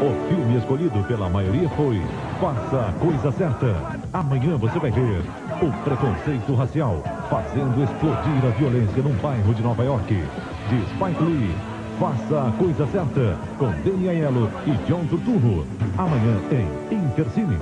O filme escolhido pela maioria foi Faça a Coisa Certa. Amanhã você vai ver o preconceito racial fazendo explodir a violência num bairro de Nova York. De Spike Lee, Faça a Coisa Certa com Dani Aiello e John Turturro. Amanhã em Intercine.